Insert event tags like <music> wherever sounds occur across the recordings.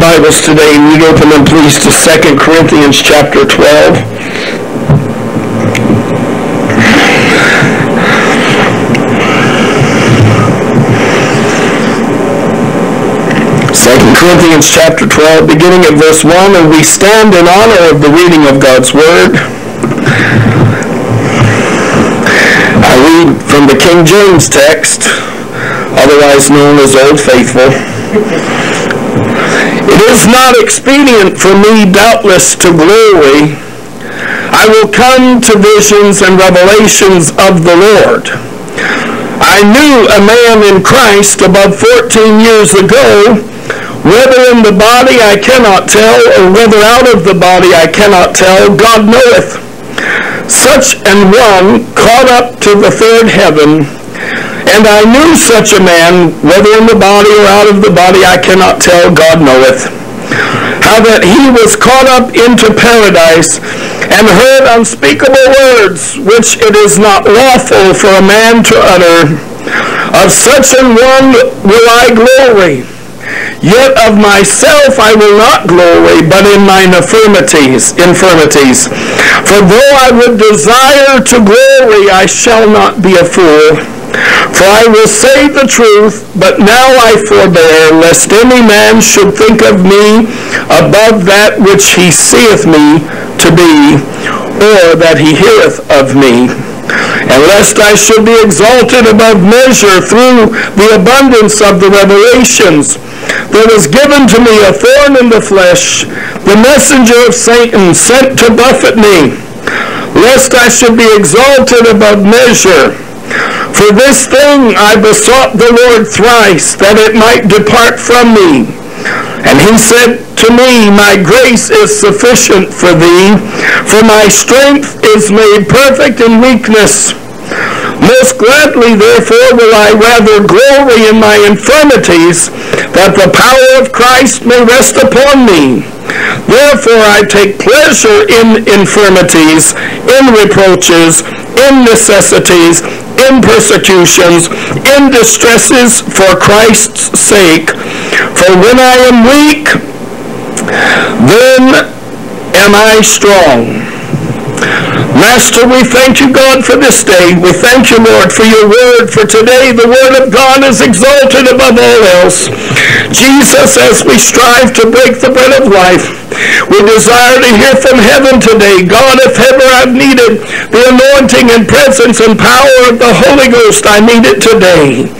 Bibles today, we'd open them please to 2 Corinthians chapter 12. Second Corinthians chapter 12, beginning at verse 1, and we stand in honor of the reading of God's Word. I read from the King James text, otherwise known as Old Faithful. It is not expedient for me, doubtless, to glory. I will come to visions and revelations of the Lord. I knew a man in Christ above 14 years ago, whether in the body I cannot tell, or whether out of the body I cannot tell, God knoweth. Such an one caught up to the third heaven, and I knew such a man, whether in the body or out of the body I cannot tell, God knoweth. How that he was caught up into paradise, and heard unspeakable words, which it is not lawful for a man to utter. Of such an one will I glory. Yet of myself I will not glory, but in mine infirmities, infirmities. For though I would desire to glory, I shall not be a fool. For I will say the truth, but now I forbear, lest any man should think of me above that which he seeth me to be, or that he heareth of me and lest I should be exalted above measure through the abundance of the revelations. There was given to me a thorn in the flesh, the messenger of Satan sent to buffet me, lest I should be exalted above measure. For this thing I besought the Lord thrice, that it might depart from me. And he said to me, My grace is sufficient for thee, for my strength is made perfect in weakness. Most gladly, therefore, will I rather glory in my infirmities, that the power of Christ may rest upon me. Therefore I take pleasure in infirmities, in reproaches, in necessities, in persecutions, in distresses for Christ's sake. For when I am weak, then am I strong. Master, we thank you, God, for this day. We thank you, Lord, for your word. For today, the word of God is exalted above all else. Jesus, as we strive to break the bread of life, we desire to hear from heaven today. God, if ever I've needed the anointing and presence and power of the Holy Ghost, I need it today.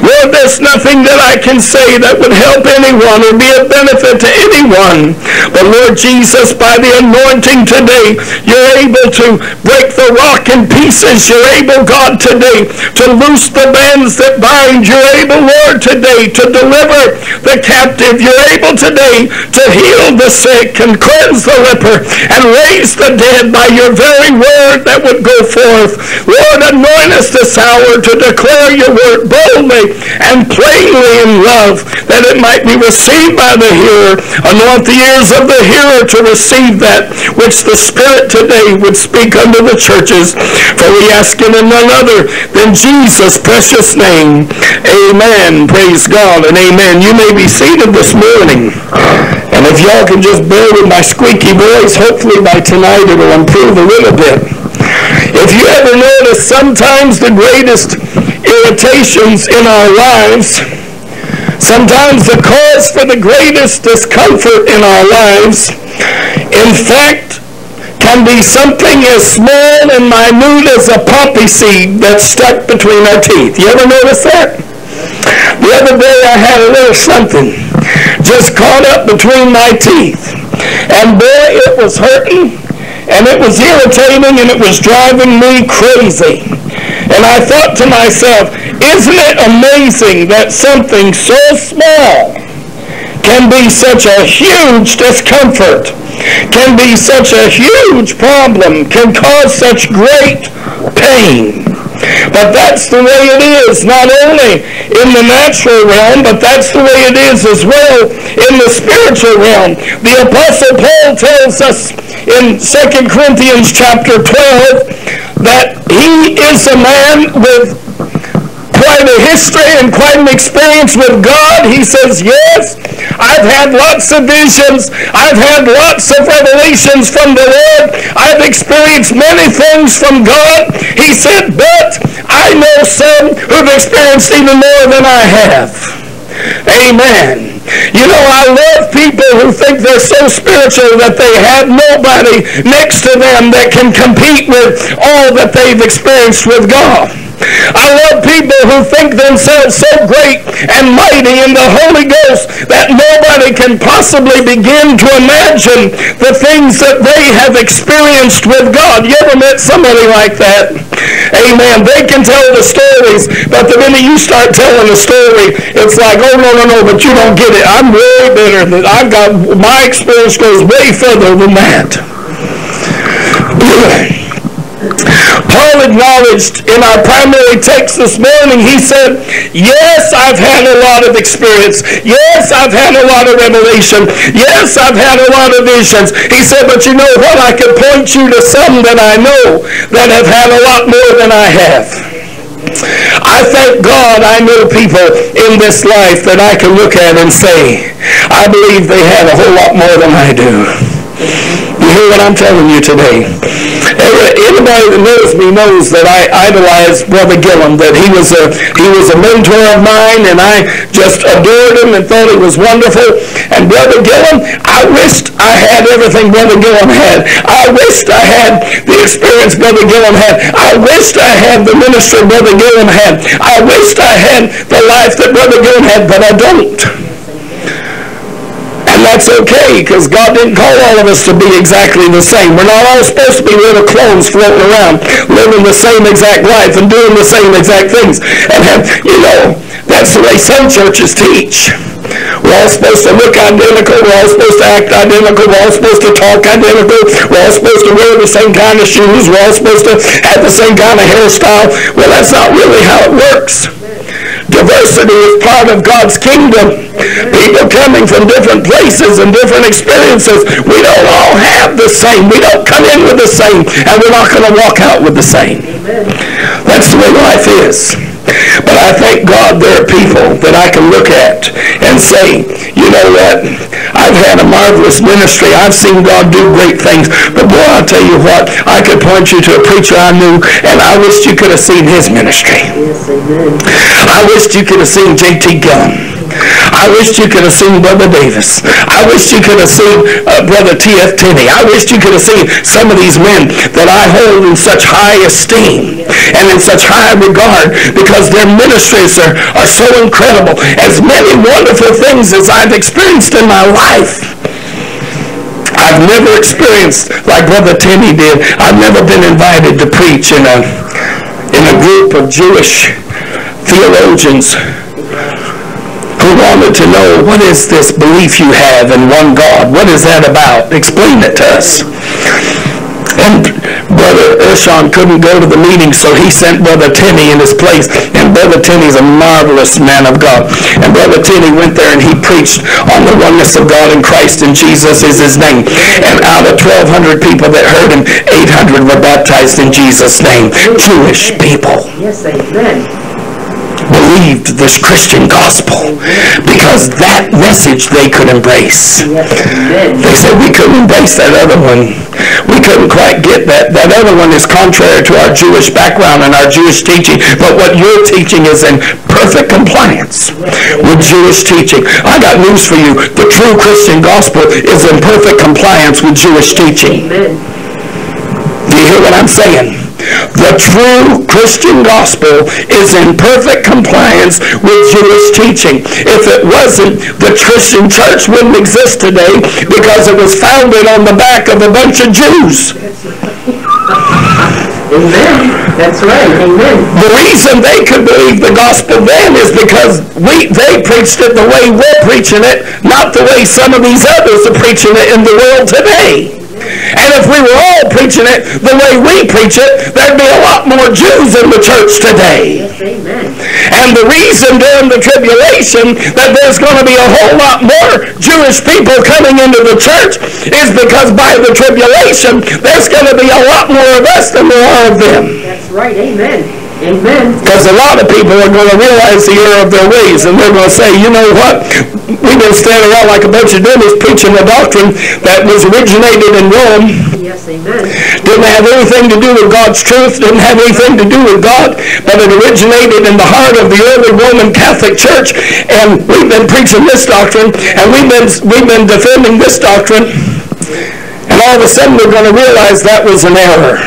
Lord, there's nothing that I can say that would help anyone or be a benefit to anyone. But Lord Jesus, by the anointing today, you're able to break the rock in pieces. You're able, God, today to loose the bands that bind. You're able, Lord, today to deliver the captive. You're able today to heal the sick and cleanse the leper and raise the dead by your very word that would go forth. Lord, anoint us this hour to declare your word boldly and plainly in love that it might be received by the hearer. Anoint the ears of the hearer to receive that which the Spirit today would speak unto the churches. For we ask it in none other than Jesus' precious name. Amen. Praise God and amen. You may be seated this morning. And if y'all can just bear with my squeaky voice, hopefully by tonight it'll improve a little bit. If you ever notice, sometimes the greatest irritations in our lives, sometimes the cause for the greatest discomfort in our lives, in fact, can be something as small and minute as a poppy seed that's stuck between our teeth. You ever notice that? The other day I had a little something just caught up between my teeth. And boy, it was hurting and it was irritating and it was driving me crazy. And I thought to myself, isn't it amazing that something so small can be such a huge discomfort, can be such a huge problem, can cause such great pain. But that's the way it is, not only in the natural realm, but that's the way it is as well in the spiritual realm. The Apostle Paul tells us in 2 Corinthians chapter 12 that he is a man with quite a history and quite an experience with God. He says, yes, I've had lots of visions. I've had lots of revelations from the Lord. I've experienced many things from God. He said, but I know some who've experienced even more than I have. Amen. You know, I love people who think they're so spiritual that they have nobody next to them that can compete with all that they've experienced with God. I love people who think themselves so great and mighty in the Holy Ghost that nobody can possibly begin to imagine the things that they have experienced with God. You ever met somebody like that? Amen. They can tell the stories, but the minute you start telling the story, it's like, oh, no, no, no, but you don't get it. I'm way better than, I've got, my experience goes way further than that. <clears throat> Paul acknowledged in our primary text this morning, he said, yes, I've had a lot of experience. Yes, I've had a lot of revelation. Yes, I've had a lot of visions. He said, but you know what? I could point you to some that I know that have had a lot more than I have. I thank God I know people in this life that I can look at and say, I believe they have a whole lot more than I do. Hear what I'm telling you today? Anybody that knows me knows that I idolized Brother Gillum, that he was a he was a mentor of mine, and I just adored him and thought he was wonderful. And Brother Gillum, I wished I had everything Brother Gillum had. I wished I had the experience Brother Gillum had. I wished I had the ministry Brother Gillum had. I wished I had the life that Brother Gillum had, but I don't. That's okay, because God didn't call all of us to be exactly the same. We're not all supposed to be little clones floating around, living the same exact life and doing the same exact things. And, have, you know, that's the way some churches teach. We're all supposed to look identical. We're all supposed to act identical. We're all supposed to talk identical. We're all supposed to wear the same kind of shoes. We're all supposed to have the same kind of hairstyle. Well, that's not really how it works. Diversity is part of God's kingdom. People coming from different places and different experiences. We don't all have the same. We don't come in with the same, and we're not going to walk out with the same. That's the way life is. But I thank God there are people that I can look at and say, you know what? I've had a marvelous ministry. I've seen God do great things. But boy, I'll tell you what, I could point you to a preacher I knew, and I wished you could have seen his ministry. Yes, amen. I wished you could have seen J.T. Gillum. I wished you could have seen Brother Davis. I wished you could have seen uh, Brother T.F. Tenney. I wished you could have seen some of these men that I hold in such high esteem and in such high regard because their ministries are, are so incredible. As many wonderful things as I've experienced in my life. I've never experienced like Brother Tenney did. I've never been invited to preach in a in a group of Jewish theologians who wanted to know what is this belief you have in one God? What is that about? Explain it to us. And Brother Urshan couldn't go to the meeting, so he sent Brother Tenney in his place. And Brother Tenney's a marvelous man of God. And Brother Tenney went there and he preached on the oneness of God in Christ and Jesus is his name. And out of 1,200 people that heard him, 800 were baptized in Jesus' name. Jewish people. Yes, amen believed this Christian gospel because that message they could embrace. They said we couldn't embrace that other one. We couldn't quite get that. That other one is contrary to our Jewish background and our Jewish teaching, but what you're teaching is in perfect compliance with Jewish teaching. I got news for you. The true Christian gospel is in perfect compliance with Jewish teaching. Do you hear what I'm saying? The true Christian gospel is in perfect compliance with Jewish teaching. If it wasn't, the Christian church wouldn't exist today because it was founded on the back of a bunch of Jews. Amen. That's right. Amen. The reason they could believe the gospel then is because we they preached it the way we're preaching it, not the way some of these others are preaching it in the world today. And if we were all preaching it the way we preach it, there'd be a lot more Jews in the church today. Yes, amen. And the reason during the tribulation that there's going to be a whole lot more Jewish people coming into the church is because by the tribulation, there's going to be a lot more of us than there are of them. That's right. Amen. Because a lot of people are going to realize the error of their ways, and they're going to say, you know what? We've been standing around like a bunch of dummies preaching a doctrine that was originated in Rome, Yes, amen. didn't have anything to do with God's truth, didn't have anything to do with God, but it originated in the heart of the early Roman Catholic Church, and we've been preaching this doctrine, and we've been, we've been defending this doctrine, and all of a sudden they're going to realize that was an error.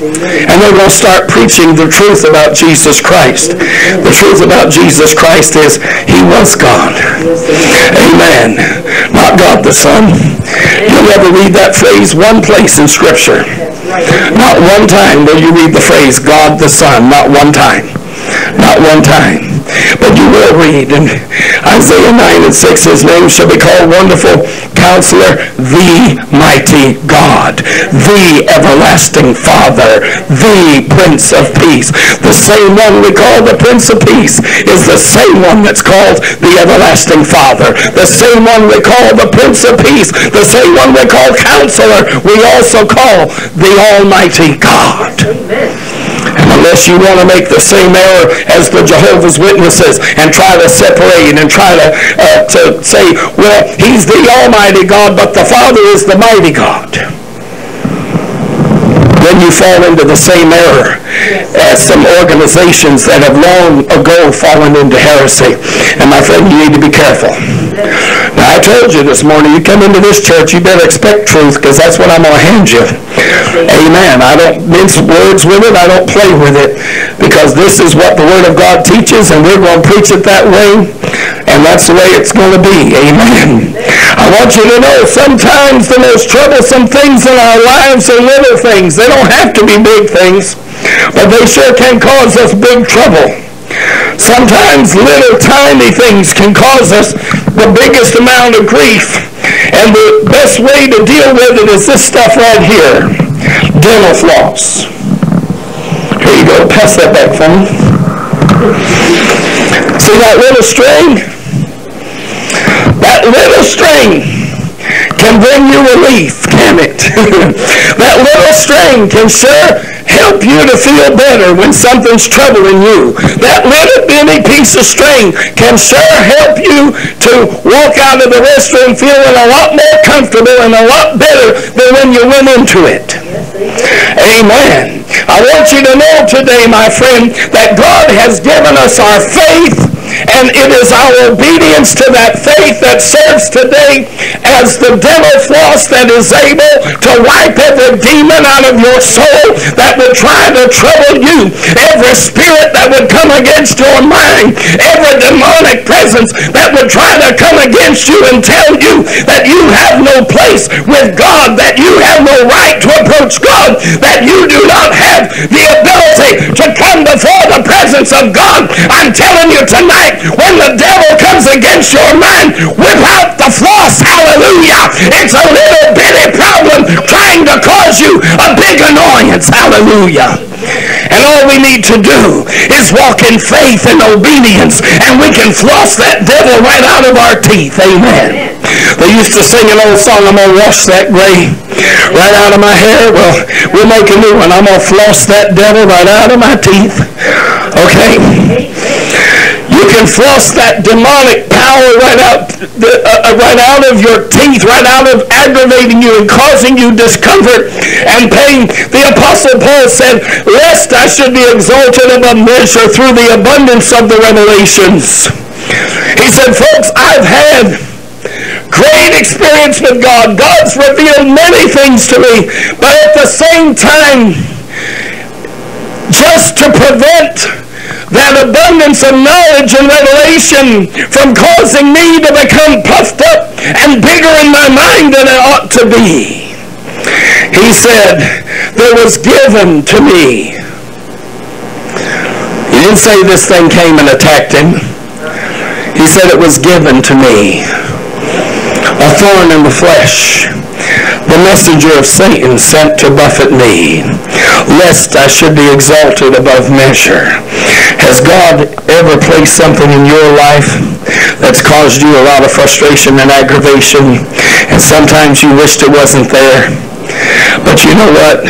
And they're going to start preaching the truth about Jesus Christ. The truth about Jesus Christ is He was God. Amen. Not God the Son. You'll never read that phrase one place in Scripture. Not one time will you read the phrase God the Son. Not one time. Not one time. But you will read in Isaiah 9 and 6, His name shall be called Wonderful Counselor, the Mighty God, the Everlasting Father, the Prince of Peace. The same one we call the Prince of Peace is the same one that's called the Everlasting Father. The same one we call the Prince of Peace. The same one we call Counselor, we also call the Almighty God. Amen. Unless you want to make the same error as the Jehovah's Witnesses and try to separate and try to, uh, to say, well, he's the Almighty God, but the Father is the Mighty God. Then you fall into the same error as some organizations that have long ago fallen into heresy. And my friend, you need to be careful. Now, I told you this morning, you come into this church, you better expect truth, because that's what I'm going to hand you. Amen. I don't mince words with it. I don't play with it, because this is what the Word of God teaches, and we're going to preach it that way, and that's the way it's going to be. Amen. I want you to know, sometimes the most troublesome things in our lives are little things. They don't have to be big things, but they sure can cause us big trouble. Sometimes little tiny things can cause us the biggest amount of grief. And the best way to deal with it is this stuff right here. Dental floss. Here you go. Pass that back for me. See that little string? That little string can bring you relief, can it? <laughs> that little string can sure help you to feel better when something's troubling you. That little bitty piece of string can sure help you to walk out of the restroom feeling a lot more comfortable and a lot better than when you went into it. Amen. I want you to know today, my friend, that God has given us our faith and it is our obedience to that faith that serves today as the dental floss that is able to wipe every demon out of your soul that would try to trouble you, every spirit that would come against your mind, every demonic presence that would try to come against you and tell you that you have no place with God, that you have no right to approach God, that you do not have the ability to come before the presence of God. I'm telling you tonight, when the devil comes against your mind, whip out the floss, hallelujah. It's a little bitty problem trying to cause you a big annoyance, hallelujah. And all we need to do is walk in faith and obedience, and we can floss that devil right out of our teeth, amen. They used to sing an old song, I'm going to wash that gray right out of my hair. Well, we'll make a new one. I'm going to floss that devil right out of my teeth. Okay? You can floss that demonic power right out, uh, right out of your teeth, right out of aggravating you and causing you discomfort and pain. The Apostle Paul said, lest I should be exalted above measure through the abundance of the revelations. He said, folks, I've had great experience with God. God's revealed many things to me, but at the same time, just to prevent that abundance of knowledge and revelation from causing me to become puffed up and bigger in my mind than I ought to be. He said, there was given to me. He didn't say this thing came and attacked him. He said it was given to me. A thorn in the flesh the messenger of Satan sent to buffet me, lest I should be exalted above measure. Has God ever placed something in your life that's caused you a lot of frustration and aggravation, and sometimes you wished it wasn't there? But you know what?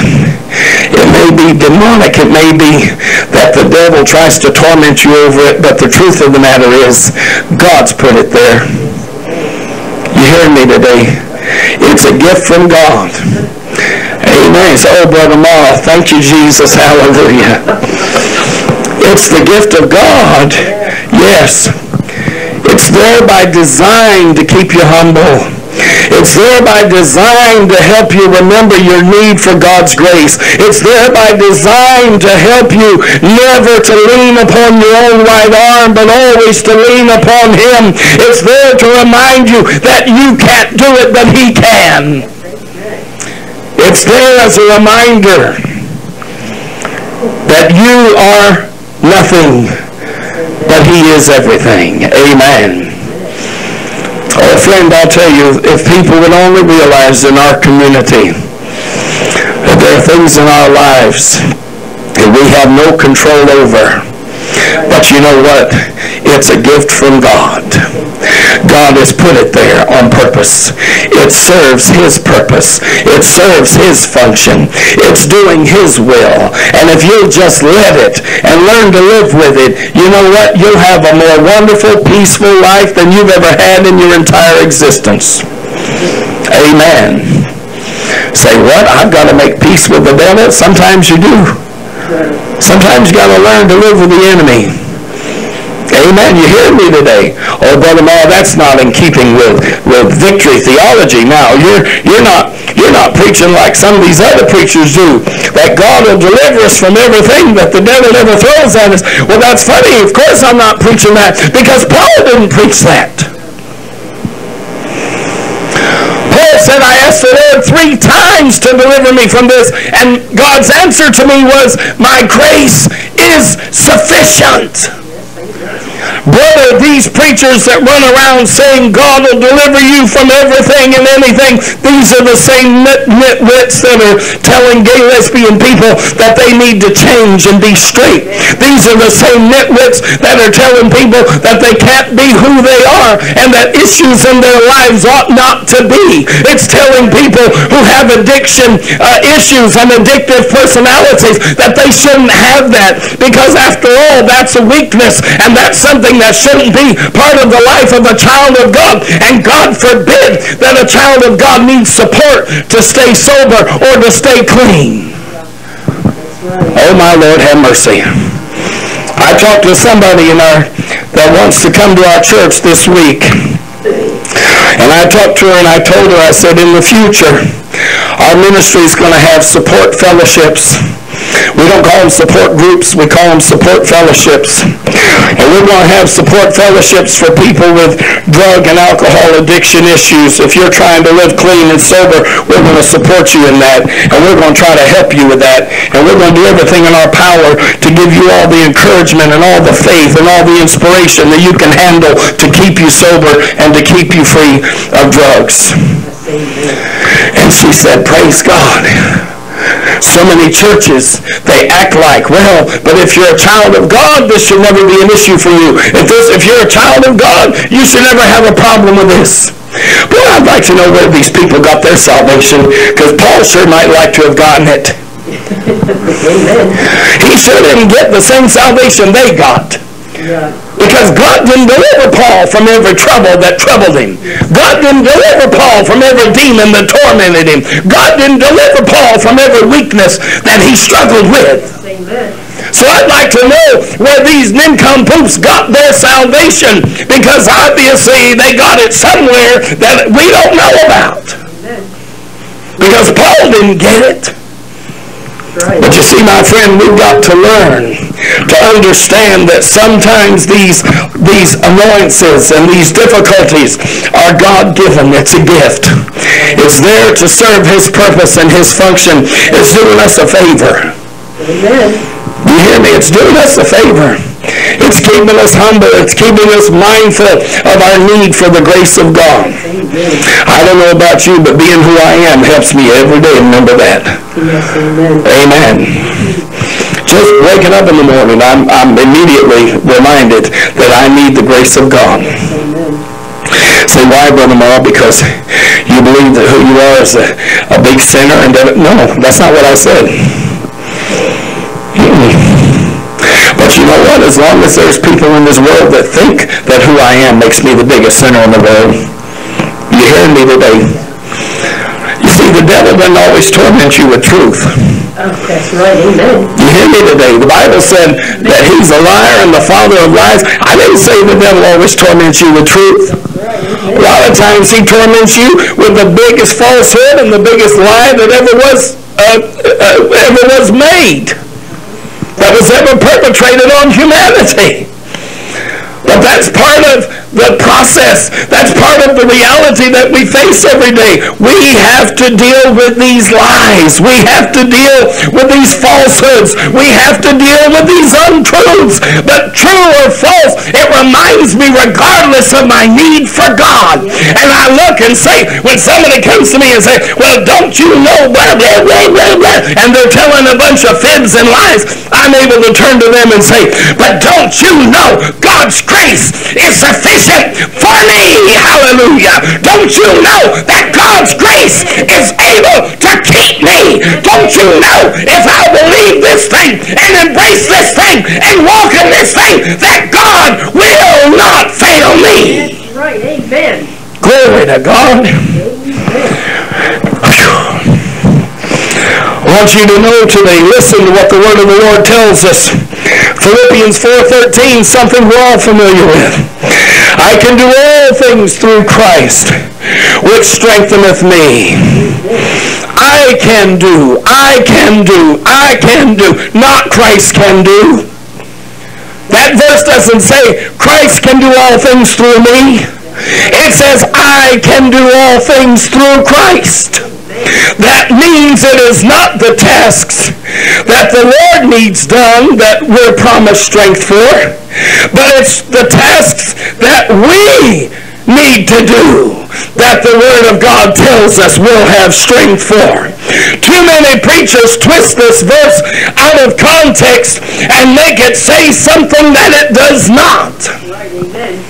It may be demonic. It may be that the devil tries to torment you over it, but the truth of the matter is God's put it there. You hear me today? It's a gift from God. Amen. So, oh, Brother Ma, thank you, Jesus. <laughs> Hallelujah. It's the gift of God. Yes. It's there by design to keep you humble. It's there by design to help you remember your need for God's grace. It's there by design to help you never to lean upon your own right arm, but always to lean upon Him. It's there to remind you that you can't do it, but He can. It's there as a reminder that you are nothing but he is everything. Amen. Oh, friend, I'll tell you, if people would only realize in our community that there are things in our lives that we have no control over, but you know what? It's a gift from God. God has put it there on purpose. It serves His purpose. It serves His function. It's doing His will. And if you'll just let it and learn to live with it, you know what? You'll have a more wonderful, peaceful life than you've ever had in your entire existence. Amen. Say, what? I've got to make peace with the devil? Sometimes you do. Sometimes you got to learn to live with the enemy. Amen. You hear me today? Oh, Brother Ma, that's not in keeping with, with victory theology. Now, you're, you're, not, you're not preaching like some of these other preachers do, that God will deliver us from everything that the devil ever throws at us. Well, that's funny. Of course I'm not preaching that because Paul didn't preach that. Paul said, I asked the Lord three times to deliver me from this, and God's answer to me was, my grace is sufficient. Brother, these preachers that run around saying God will deliver you from everything and anything, these are the same nit nitwits that are telling gay lesbian people that they need to change and be straight. These are the same nitwits that are telling people that they can't be who they are and that issues in their lives ought not to be. It's telling people who have addiction uh, issues and addictive personalities that they shouldn't have that because after all, that's a weakness and that's something that shouldn't be part of the life of a child of God. And God forbid that a child of God needs support to stay sober or to stay clean. Oh my Lord, have mercy. I talked to somebody in our that wants to come to our church this week. And I talked to her and I told her, I said, in the future, our ministry is going to have support fellowships we don't call them support groups, we call them support fellowships. And we're going to have support fellowships for people with drug and alcohol addiction issues. If you're trying to live clean and sober, we're going to support you in that. And we're going to try to help you with that. And we're going to do everything in our power to give you all the encouragement and all the faith and all the inspiration that you can handle to keep you sober and to keep you free of drugs. And she said, praise God. So many churches, they act like, well, but if you're a child of God, this should never be an issue for you. If, this, if you're a child of God, you should never have a problem with this. Boy, I'd like to know where these people got their salvation, because Paul sure might like to have gotten it. <laughs> he sure didn't get the same salvation they got. Because God didn't deliver Paul from every trouble that troubled him. God didn't deliver Paul from every demon that tormented him. God didn't deliver Paul from every weakness that he struggled with. So I'd like to know where these nincompoops got their salvation because obviously they got it somewhere that we don't know about. Because Paul didn't get it. But you see, my friend, we've got to learn to understand that sometimes these, these annoyances and these difficulties are God-given. It's a gift. It's there to serve His purpose and His function. It's doing us a favor. Amen. You hear me? It's doing us a favor. It's keeping us humble. It's keeping us mindful of our need for the grace of God. I don't know about you, but being who I am helps me every day. Remember that. Yes, amen. amen. Just waking up in the morning, I'm, I'm immediately reminded that I need the grace of God. Say, why, Brother Marl? Because you believe that who you are is a, a big sinner and that, no, that's not what I said. Hmm. But you know what? As long as there's people in this world that think that who I am makes me the biggest sinner in the world, you hearing me today? You see, the devil doesn't always torment you with truth. Oh, that's right, amen. You hear me today? The Bible said that he's a liar and the father of lies. I didn't say the devil always torments you with truth. A lot of times he torments you with the biggest falsehood and the biggest lie that ever was uh, uh, ever was made, that was ever perpetrated on humanity. But that's part of the process. That's part of the reality that we face every day. We have to deal with these lies. We have to deal with these falsehoods. We have to deal with these untruths. But true or false, it reminds me regardless of my need for God. And I look and say, when somebody comes to me and say, well, don't you know blah, blah, blah, blah, blah, and they're telling a bunch of fibs and lies, I'm able to turn to them and say, but don't you know God's grace is sufficient for me? Hallelujah. Don't you know that God's grace is able to keep me? Don't you know if I believe this thing and embrace this thing and walk in this thing that God will not fail me? That's right, amen. Glory to God. I want you to know today, listen to what the word of the Lord tells us. Philippians 4.13, something we're all familiar with. I can do all things through Christ, which strengtheneth me. I can do, I can do, I can do, not Christ can do. That verse doesn't say Christ can do all things through me. It says I can do all things through Christ. That means it is not the tasks that the Lord needs done that we're promised strength for, but it's the tasks that we need to do that the Word of God tells us we'll have strength for. Too many preachers twist this verse out of context and make it say something that it does not. Right, amen.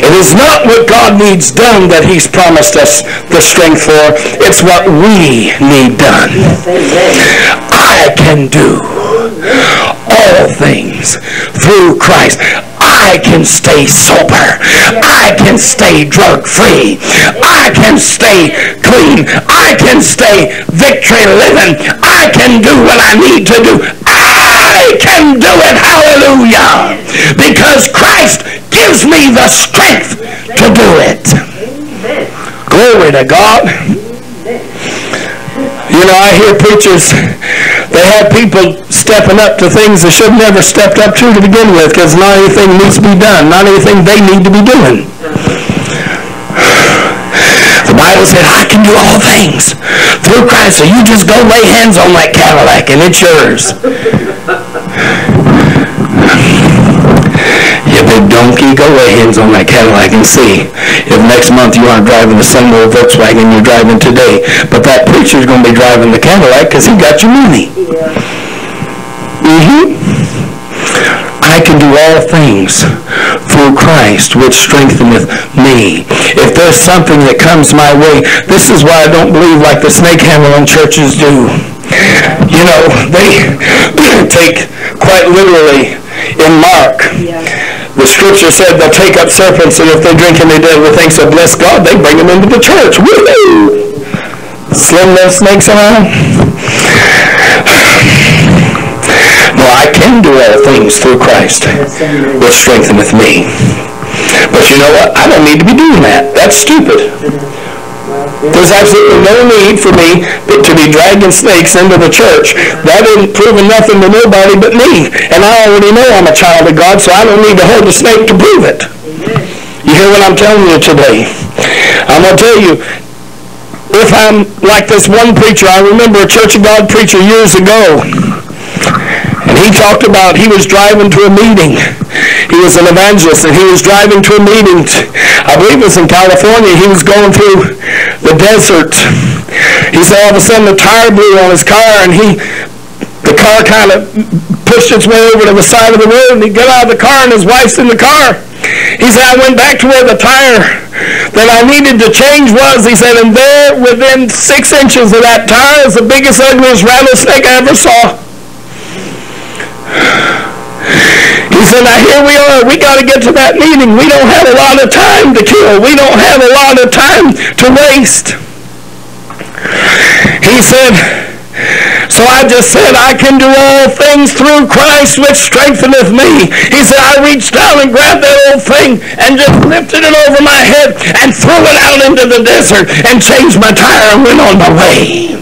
It is not what God needs done that He's promised us the strength for. It's what we need done. I can do all things through Christ. I can stay sober. I can stay drug free. I can stay clean. I can stay victory living. I can do what I need to do. I can do it. Hallelujah. Because Christ gives me the strength to do it. Glory to God. You know, I hear preachers, they have people stepping up to things they should never stepped up to to begin with because not anything needs to be done, not anything they need to be doing. The Bible said, I can do all things through Christ, so you just go lay hands on that Cadillac and it's yours. You big donkey, go lay hands on that Cadillac and see if next month you aren't driving the same old Volkswagen you're driving today. But that preacher's going to be driving the Cadillac because he got your money. Mm-hmm. I can do all things through Christ, which strengtheneth me. If there's something that comes my way, this is why I don't believe like the snake handling churches do. You know, they <clears throat> take quite literally in Mark. Yeah. The scripture said they'll take up serpents, and if they drink any deadly things that bless God, they bring them into the church. Woo! Sling those snakes around. No, I can do all things through Christ, which strengtheneth me. But you know what? I don't need to be doing that. That's stupid. There's absolutely no need for me to be dragging snakes into the church. That isn't proving nothing to nobody but me. And I already know I'm a child of God, so I don't need to hold a snake to prove it. You hear what I'm telling you today? I'm going to tell you, if I'm like this one preacher, I remember a Church of God preacher years ago, and he talked about he was driving to a meeting. He was an evangelist, and he was driving to a meeting. I believe it was in California. He was going through the desert. He said all of a sudden the tire blew on his car, and he, the car kind of pushed its way over to the side of the road, and he got out of the car, and his wife's in the car. He said, I went back to where the tire, that I needed to change was, he said, and there within six inches of that tire is the biggest, ugliest rattlesnake I ever saw. Said, now here we are. We got to get to that meeting. We don't have a lot of time to kill. We don't have a lot of time to waste. He said, so I just said, I can do all things through Christ which strengtheneth me. He said, I reached down and grabbed that old thing and just lifted it over my head and threw it out into the desert and changed my tire and went on my way.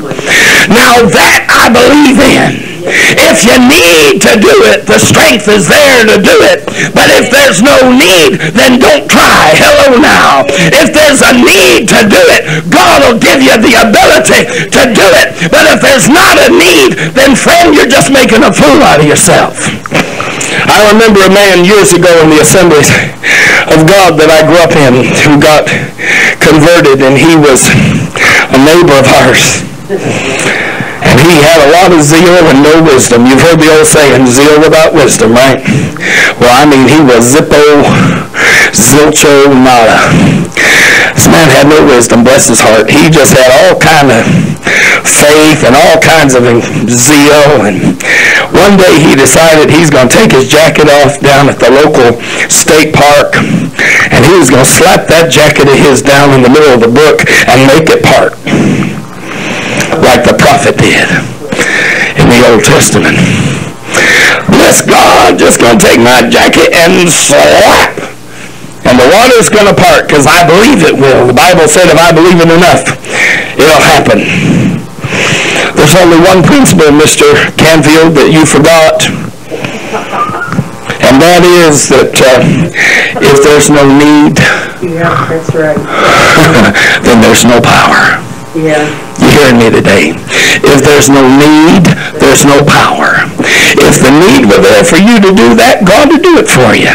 Now that I believe in. If you need to do it, the strength is there to do it. But if there's no need, then don't try. Hello now. If there's a need to do it, God will give you the ability to do it. But if there's not a need, then friend, you're just making a fool out of yourself. I remember a man years ago in the assemblies of God that I grew up in who got converted and he was a neighbor of ours. And he had a lot of zeal and no wisdom. You've heard the old saying, zeal without wisdom, right? Well, I mean, he was zippo, zilcho, nada. This man had no wisdom, bless his heart. He just had all kind of faith and all kinds of zeal. And one day he decided he's going to take his jacket off down at the local state park, and he was going to slap that jacket of his down in the middle of the brook and make it part like the prophet did in the Old Testament. Bless God, just going to take my jacket and slap. And the water's going to part because I believe it will. The Bible said if I believe it enough, it'll happen. There's only one principle, Mr. Canfield, that you forgot. And that is that uh, if there's no need, Yeah, that's right. <laughs> then there's no power. Yeah. You hearing me today? If there's no need, there's no power. If the need were there for you to do that, God would do it for you.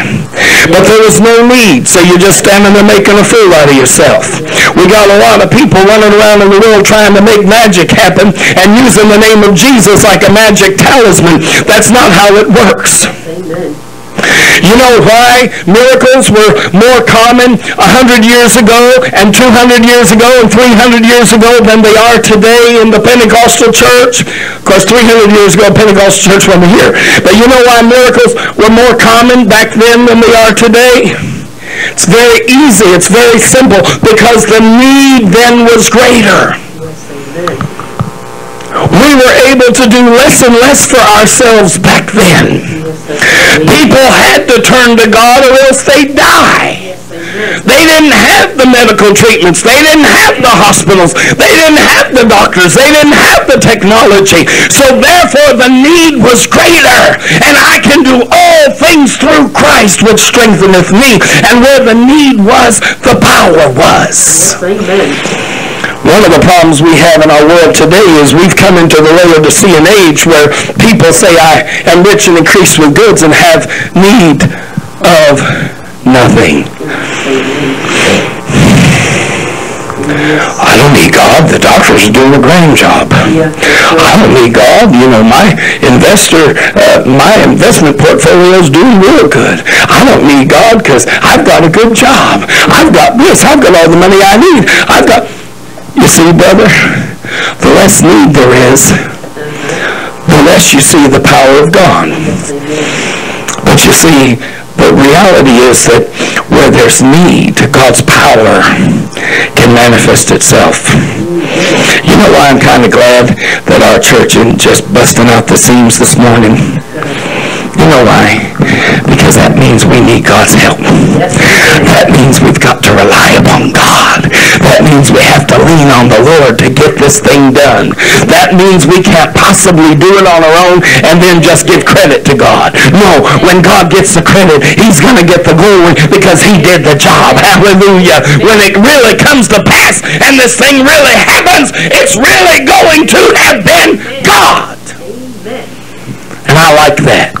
But there was no need, so you're just standing there making a fool out of yourself. We got a lot of people running around in the world trying to make magic happen and using the name of Jesus like a magic talisman. That's not how it works. Amen. You know why miracles were more common 100 years ago and 200 years ago and 300 years ago than they are today in the Pentecostal church? Of course, 300 years ago, Pentecostal church wasn't here. But you know why miracles were more common back then than they are today? It's very easy. It's very simple because the need then was greater. We were able to do less and less for ourselves back then. People had to turn to God or else they'd die. They didn't have the medical treatments. They didn't have the hospitals. They didn't have the doctors. They didn't have the technology. So therefore the need was greater. And I can do all things through Christ which strengtheneth me. And where the need was, the power was. Yes, amen. One of the problems we have in our world today is we've come into the Laodicean age where people say, I am rich and increased with goods and have need of nothing. I don't need God. The doctors are doing a grand job. Yeah. I don't need God. You know, my investor, uh, my investment portfolio is doing real good. I don't need God because I've got a good job. I've got this. I've got all the money I need. I've got... You see, brother, the less need there is, the less you see the power of God. But you see, the reality is that where there's need, God's power can manifest itself. You know why I'm kind of glad that our church isn't just busting out the seams this morning? You know why? Because that means we need God's help. That means we've got to rely upon God. That means we have to lean on the Lord to get this thing done. That means we can't possibly do it on our own and then just give credit to God. No, when God gets the credit, he's going to get the glory because he did the job. Hallelujah. When it really comes to pass and this thing really happens, it's really going to have been God. Amen. And I like that.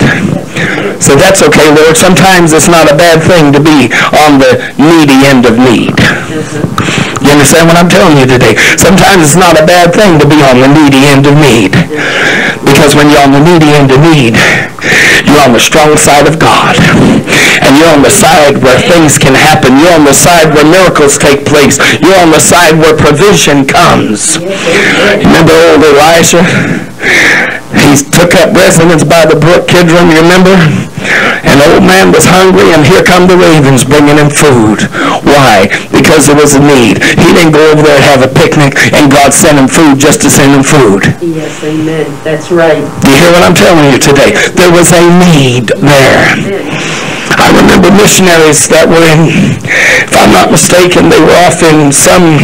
So that's okay, Lord. Sometimes it's not a bad thing to be on the needy end of need. You understand what I'm telling you today? Sometimes it's not a bad thing to be on the needy end of need. Because when you're on the needy end of need, you're on the strong side of God. And You're on the side where things can happen. You're on the side where miracles take place. You're on the side where provision comes. Remember old Elijah? He took up residence by the brook Kidron, you remember? And the old man was hungry, and here come the ravens bringing him food. Why? Because there was a need. He didn't go over there and have a picnic, and God sent him food just to send him food. Yes, amen. That's right. Do you hear what I'm telling you today? There was a need there. I remember missionaries that were in, if I'm not mistaken, they were off in some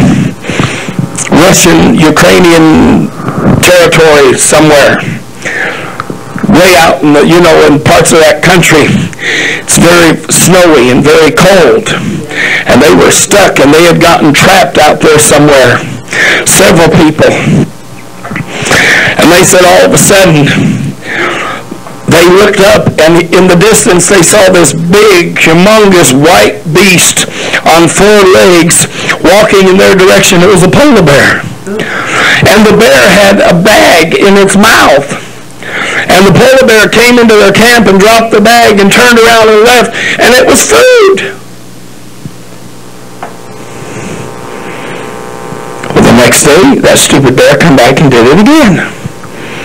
Russian, Ukrainian territory somewhere. Way out in the, you know, in parts of that country. It's very snowy and very cold. And they were stuck and they had gotten trapped out there somewhere. Several people. And they said all of a sudden, they looked up and in the distance they saw this big, humongous white beast on four legs walking in their direction. It was a polar bear. And the bear had a bag in its mouth. And the polar bear came into their camp and dropped the bag and turned around and left, and it was food. Well, the next day, that stupid bear come back and did it again.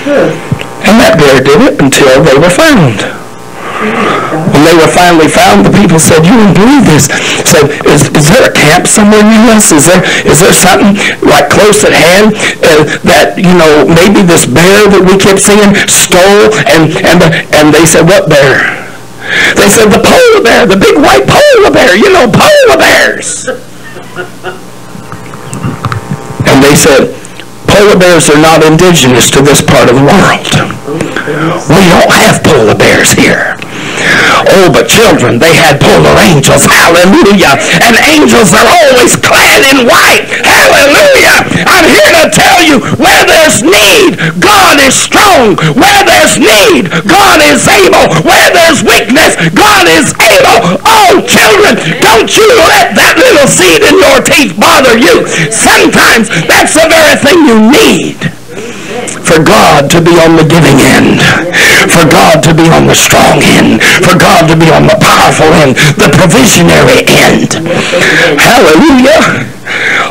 Huh. And that bear did it until they were found. When they were finally found, the people said, you wouldn't believe this. Said, is, is there a camp somewhere near us? Is there, is there something like close at hand uh, that, you know, maybe this bear that we kept seeing stole? And, and, the, and they said, what bear? They said, the polar bear, the big white polar bear, you know, polar bears. And they said, polar bears are not indigenous to this part of the world. We don't have polar bears here. Oh, but children, they had polar angels. Hallelujah. And angels are always clad in white. Hallelujah. I'm here to tell you where there's need, God is strong. Where there's need, God is able. Where there's weakness, God is able. Oh, children, don't you let that little seed in your teeth bother you. Sometimes that's the very thing you need for God to be on the giving end, for God to be on the strong end, for God to be on the powerful end, the provisionary end. Hallelujah.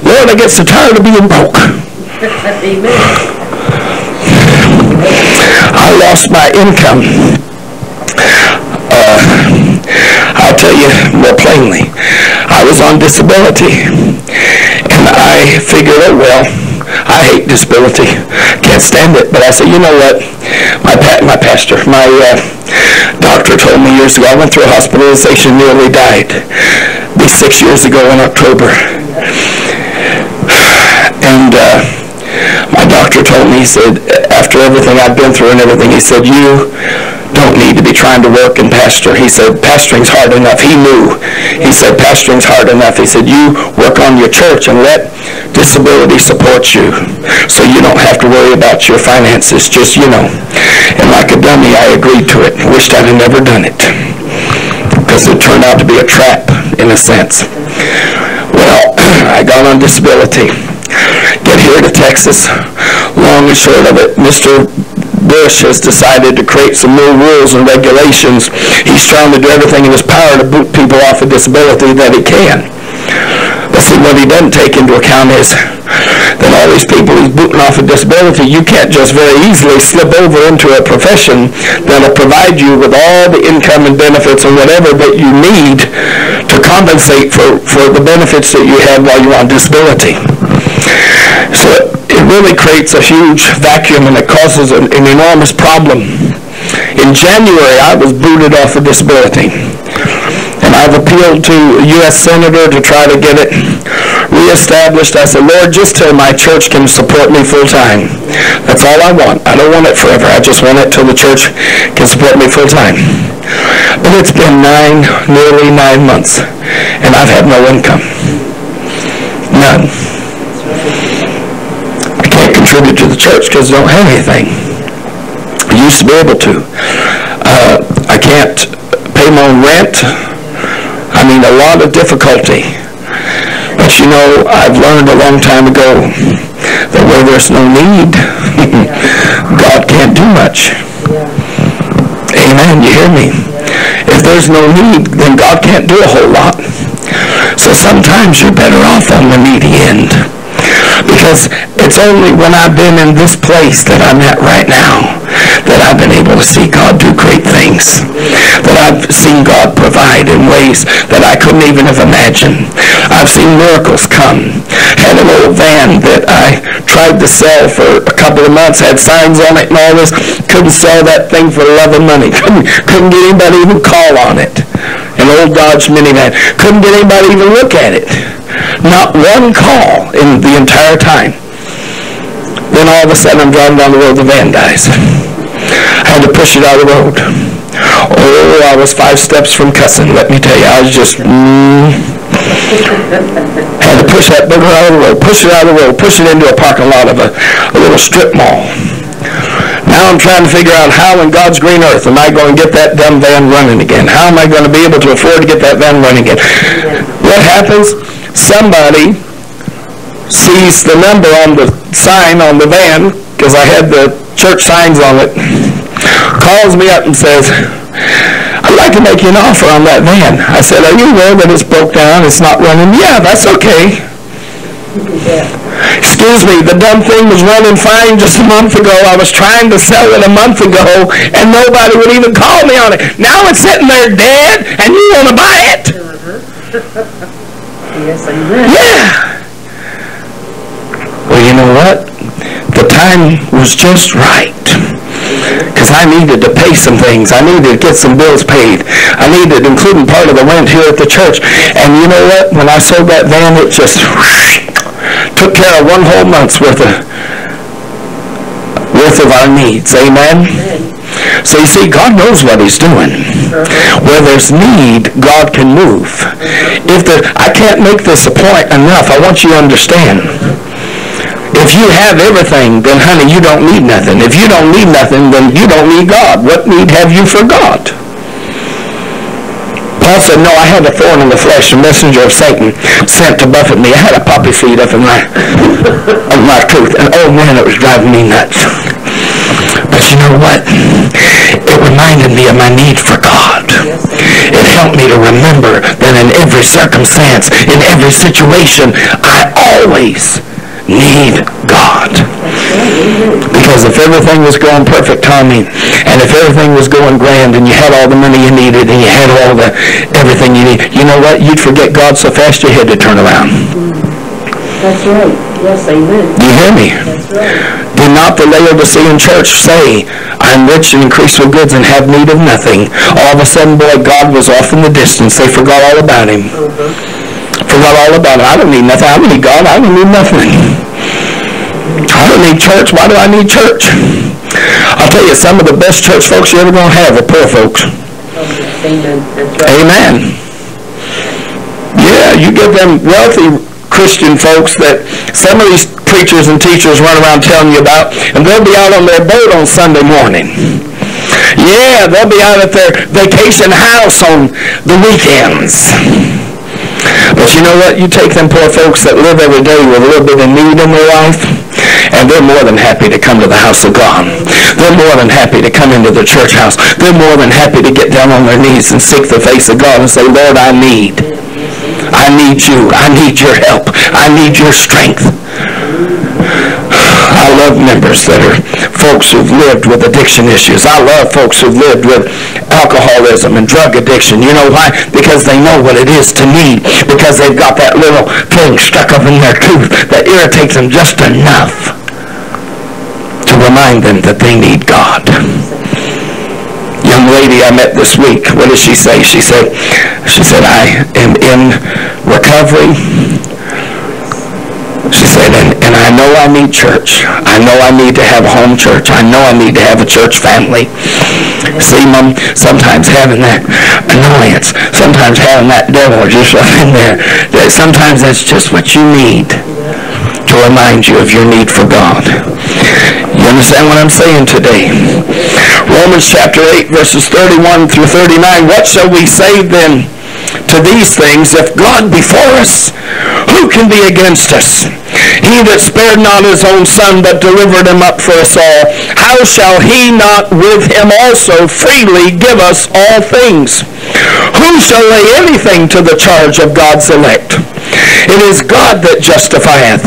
Lord, I get so tired of being broke. I lost my income. Uh, I'll tell you more plainly. I was on disability. And I figured, oh well, I hate disability. Can't stand it. But I said, you know what? My pa- my pastor, my uh, doctor told me years ago, I went through a hospitalization, nearly died. Be six years ago in October. And uh, my doctor told me, he said, after everything I've been through and everything, he said, you don't need to be trying to work and pastor. He said, pastoring's hard enough. He knew. He said, pastoring's hard enough. He said, you work on your church and let disability support you so you don't have to worry about your finances, just, you know. And like a dummy, I agreed to it. Wished I'd have never done it because it turned out to be a trap in a sense. Well, <clears throat> I got on disability. Get here to Texas. Long and short of it, Mr. Bush has decided to create some new rules and regulations. He's trying to do everything in his power to boot people off of disability that he can. But see, what he doesn't take into account is that all these people he's booting off of disability, you can't just very easily slip over into a profession that'll provide you with all the income and benefits and whatever that you need to compensate for, for the benefits that you had while you're on disability. So really creates a huge vacuum and it causes an, an enormous problem. In January, I was booted off of disability. And I've appealed to a U.S. Senator to try to get it reestablished. I said, Lord, just till my church can support me full time. That's all I want. I don't want it forever. I just want it till the church can support me full time. But it's been nine, nearly nine months, and I've had no income. None. Contribute to the church because I don't have anything. I used to be able to. Uh, I can't pay my own rent. I mean, a lot of difficulty. But you know, I've learned a long time ago that where there's no need, <laughs> God can't do much. Amen. You hear me? If there's no need, then God can't do a whole lot. So sometimes you're better off on the needy end. Because it's only when I've been in this place that I'm at right now that I've been able to see God do great things. That I've seen God provide in ways that I couldn't even have imagined. I've seen miracles come. Had an old van that I tried to sell for a couple of months, had signs on it and all this. Couldn't sell that thing for love of money. Couldn't, couldn't get anybody even call on it. An old Dodge minivan. Couldn't get anybody even look at it. Not one call in the entire time. Then all of a sudden I'm driving down the road, the van dies. I had to push it out of the road. Oh, I was five steps from cussing, let me tell you. I was just, mm. Had to push that booger out of the road, push it out of the road, push it into a parking lot of a, a little strip mall. Now I'm trying to figure out how in God's green earth am I going to get that dumb van running again? How am I going to be able to afford to get that van running again? What happens? Somebody sees the number on the sign on the van, because I had the church signs on it, calls me up and says, I'd like to make you an offer on that van. I said, are you aware that it's broke down, it's not running? Yeah, that's okay. Excuse me, the dumb thing was running fine just a month ago. I was trying to sell it a month ago, and nobody would even call me on it. Now it's sitting there dead, and you want to buy it? Yes, amen. Yeah. Well, you know what? The time was just right. Because I needed to pay some things. I needed to get some bills paid. I needed, including part of the rent here at the church. And you know what? When I sold that van, it just took care of one whole month's worth of worth of our needs. Amen. So you see, God knows what He's doing. Where there's need, God can move. If the, I can't make this a point enough. I want you to understand. If you have everything, then honey, you don't need nothing. If you don't need nothing, then you don't need God. What need have you for God? Paul said, no, I had a thorn in the flesh, a messenger of Satan sent to buffet me. I had a poppy seed up in my, <laughs> on my tooth, and oh man, it was driving me nuts. But you know what? <clears throat> It reminded me of my need for God. It helped me to remember that in every circumstance, in every situation, I always need God. Because if everything was going perfect, Tommy, and if everything was going grand, and you had all the money you needed, and you had all the everything you need, you know what? You'd forget God so fast you had to turn around. That's right. Yes, amen. Do you hear me? That's right. Did not the Laodicean church say, I'm rich and increased with goods and have need of nothing? All of a sudden, boy, God was off in the distance. They forgot all about him. Uh-huh. Forgot all about him. I don't need nothing. I don't need God. I don't need nothing. I don't need church. Why do I need church? I'll tell you, some of the best church folks you're ever going to have are poor folks. Amen. Right. Amen. Yeah, you give them wealthy Christian folks that some of these preachers and teachers run around telling you about, and they'll be out on their boat on Sunday morning. Yeah, they'll be out at their vacation house on the weekends. But you know what? You take them poor folks that live every day with a little bit of need in their life, and they're more than happy to come to the house of God. They're more than happy to come into the church house. They're more than happy to get down on their knees and seek the face of God and say, Lord, I need. I need you. I need your help. I need your strength. I love members that are folks who've lived with addiction issues. I love folks who've lived with alcoholism and drug addiction. You know why? Because they know what it is to need. Because they've got that little thing stuck up in their tooth that irritates them just enough to remind them that they need God lady I met this week, what did she say? She said, she said, I am in recovery. She said, and, and I know I need church. I know I need to have a home church. I know I need to have a church family. See, Mom, sometimes having that annoyance, sometimes having that devil just up in there, that sometimes that's just what you need to remind you of your need for God. Understand what I'm saying today? Romans chapter 8, verses 31 through 39. What shall we say then to these things? If God be for us, who can be against us? He that spared not his own son, but delivered him up for us all, how shall he not with him also freely give us all things? Who shall lay anything to the charge of God's elect? It is God that justifieth.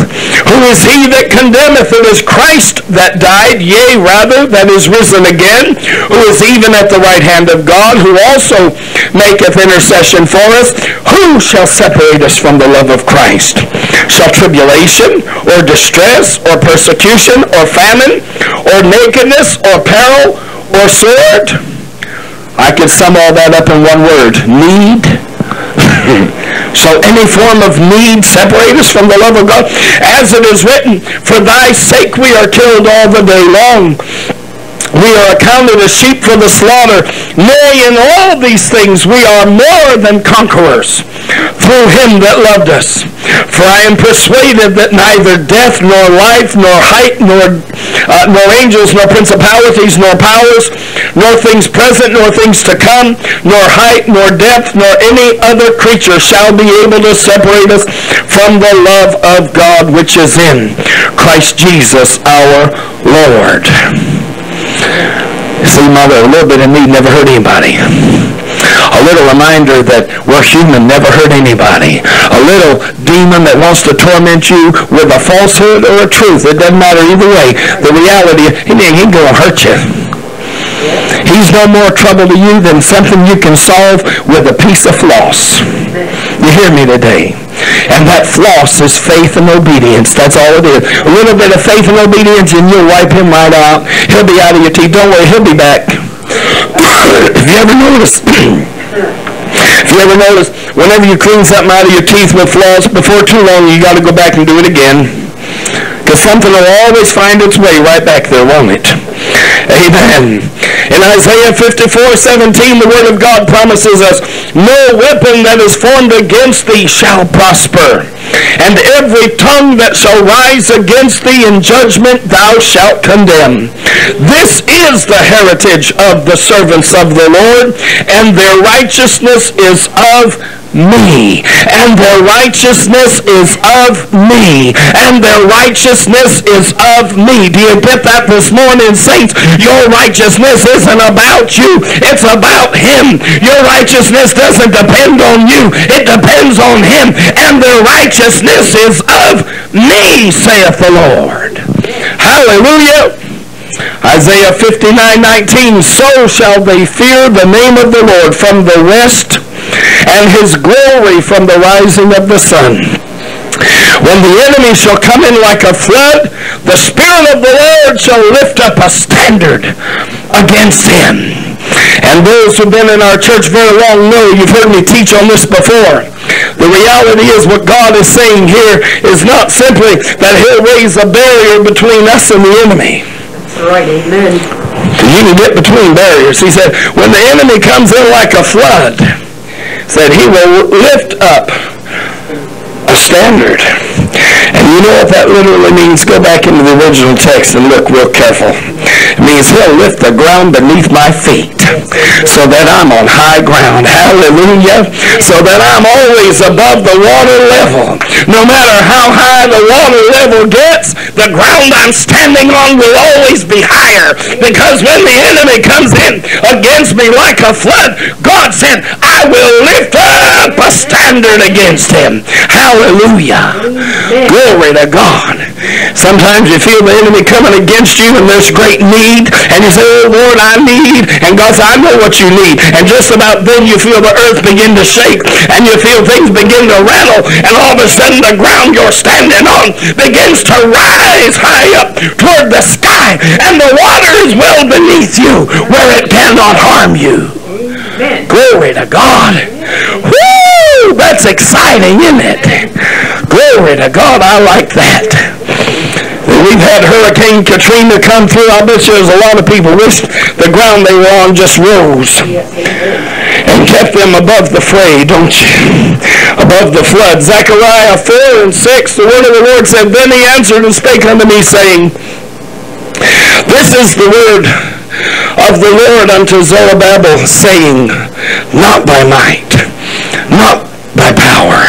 Who is he that condemneth? It is Christ that died, yea, rather, that is risen again, who is even at the right hand of God, who also maketh intercession for us. Who shall separate us from the love of Christ? Shall tribulation, or distress, or persecution, or famine, or nakedness, or peril, or sword? I could sum all that up in one word. Need. Shall any form of need separate us from the love of God? As it is written, For thy sake we are killed all the day long. We are accounted as sheep for the slaughter. Nay, in all these things we are more than conquerors through him that loved us. For I am persuaded that neither death, nor life, nor height, nor, uh, nor angels, nor principalities, nor powers, nor things present, nor things to come, nor height, nor depth, nor any other creature shall be able to separate us from the love of God which is in Christ Jesus our Lord. See, mother, a little bit of need never hurt anybody. A little reminder that we're human never hurt anybody. A little demon that wants to torment you with a falsehood or a truth. It doesn't matter either way. The reality, he ain't going to hurt you. He's no more trouble to you than something you can solve with a piece of floss. You hear me today? And that floss is faith and obedience. That's all it is. A little bit of faith and obedience and you'll wipe him right out. He'll be out of your teeth. Don't worry, he'll be back. <coughs> if you ever notice, if <coughs> you ever notice, whenever you clean something out of your teeth with floss, before too long you got to go back and do it again. Because something will always find its way right back there, won't it? Amen. In Isaiah 54, 17, the Word of God promises us, No weapon that is formed against thee shall prosper, and every tongue that shall rise against thee in judgment thou shalt condemn. This is the heritage of the servants of the Lord, and their righteousness is of me, and their righteousness is of me, and their righteousness is of me. Do you get that this morning, saints? Your righteousness isn't about you, it's about him. Your righteousness doesn't depend on you, it depends on him, and their righteousness is of me, saith the Lord. Hallelujah. Isaiah 59, 19, So shall they fear the name of the Lord from the west, and his glory from the rising of the sun. When the enemy shall come in like a flood, the Spirit of the Lord shall lift up a standard against him. And those who've been in our church very long know, you've heard me teach on this before. The reality is what God is saying here is not simply that he'll raise a barrier between us and the enemy. That's right, amen. You can get between barriers. He said, when the enemy comes in like a flood, said he will lift up a standard. And you know what that literally means? Go back into the original text and look real careful. Means he'll lift the ground beneath my feet so that I'm on high ground. Hallelujah. So that I'm always above the water level. No matter how high the water level gets, the ground I'm standing on will always be higher. Because when the enemy comes in against me like a flood, God said, I will lift up a standard against him. Hallelujah. Glory to God. Sometimes you feel the enemy coming against you and there's great need and you say, oh Lord, I need. And God says, I know what you need. And just about then you feel the earth begin to shake and you feel things begin to rattle and all of a sudden the ground you're standing on begins to rise high up toward the sky and the water is well beneath you where it cannot harm you. Amen. Glory to God. Woo! That's exciting, isn't it? Glory to God. I like that. We've had Hurricane Katrina come through. I bet there's a lot of people wish the ground they were on just rose and kept them above the fray, don't you? Above the flood. Zechariah 4 and 6, the word of the Lord said, Then he answered and spake unto me, saying, This is the word of the Lord unto Zerubbabel, saying, Not by might, not by power,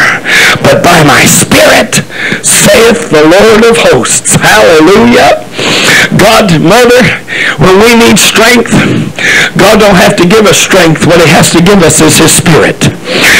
but by my spirit, saith the Lord of hosts. Hallelujah. God, mother, when we need strength, God don't have to give us strength. What he has to give us is his spirit.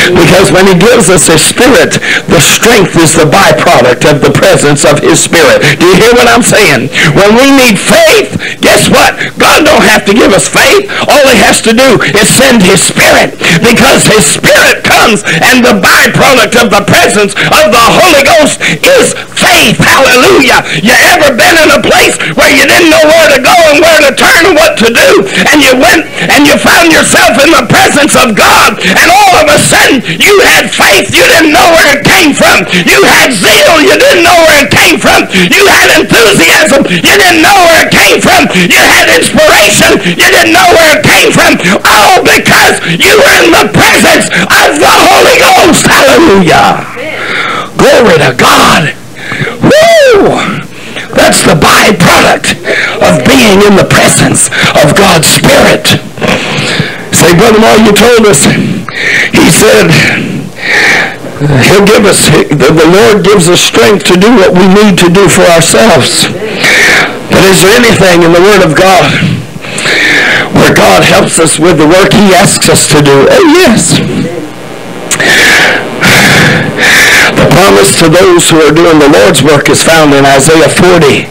Because when he gives us his spirit, the strength is the byproduct of the presence of his spirit. Do you hear what I'm saying? When we need faith, guess what? God don't have to give us faith. All he has to do is send his spirit. Because his spirit comes and the byproduct of the presence of the Holy Ghost is faith. Hallelujah. You ever been in a place where you didn't know where to go and where to turn and what to do and you went and you found yourself in the presence of God and all of a sudden you had faith you didn't know where it came from. You had zeal you didn't know where it came from. You had enthusiasm you didn't know where it came from. You had inspiration you didn't know where it came from. All because you were in the presence of the Holy Ghost. Hallelujah. Glory to God. Woo! That's the byproduct of being in the presence of God's Spirit. Say, Brother Moore, you told us. He said, He'll give us, the Lord gives us strength to do what we need to do for ourselves. But is there anything in the Word of God where God helps us with the work He asks us to do? Oh, yes. The promise to those who are doing the Lord's work is found in Isaiah 40,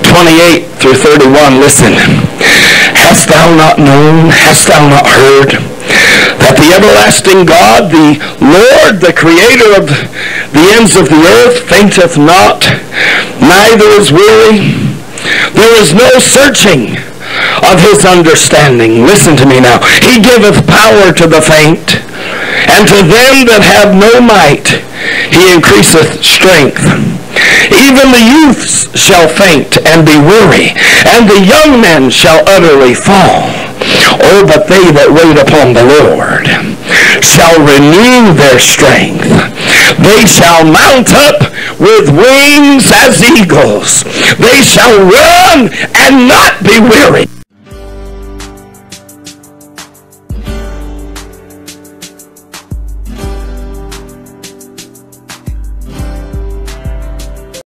28 through 31. Listen. Hast thou not known, hast thou not heard, that the everlasting God, the Lord, the creator of the ends of the earth, fainteth not, neither is weary. There is no searching of his understanding. Listen to me now. He giveth power to the faint, and to them that have no might he increaseth strength. Even the youths shall faint and be weary, and the young men shall utterly fall. Oh, but they that wait upon the Lord shall renew their strength. They shall mount up with wings as eagles. They shall run and not be weary.